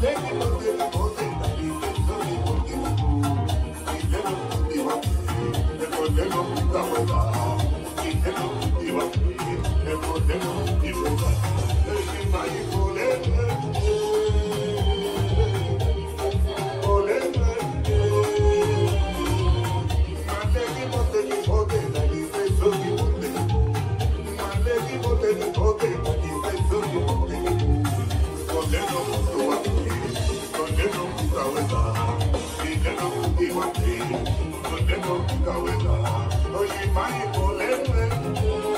Thank you. going on. the oh, she might go, let, let.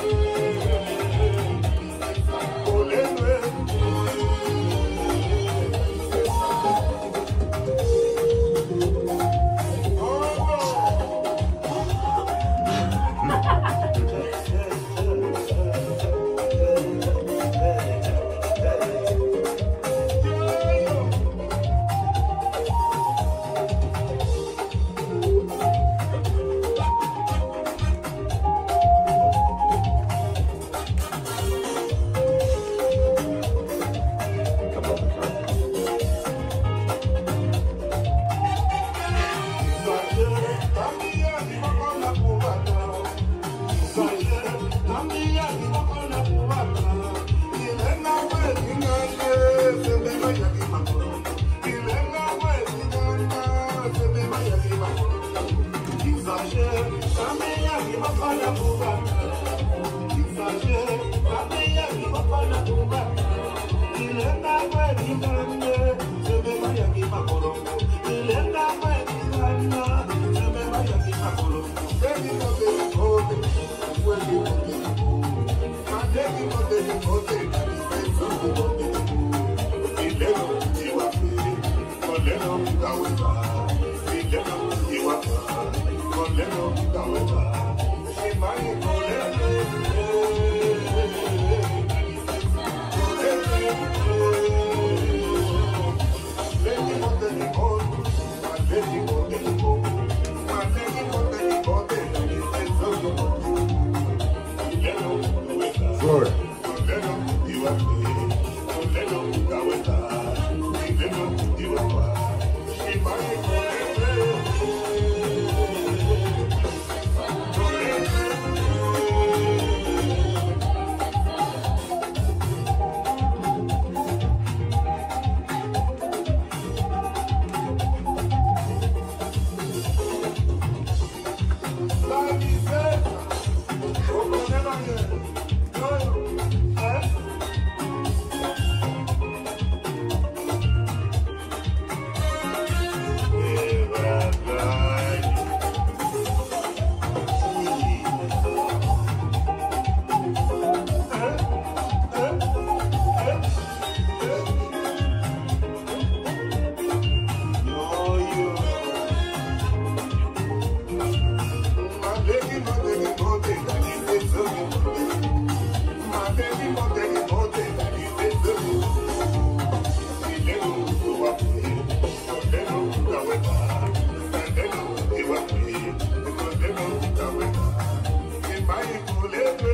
I'm let them, live.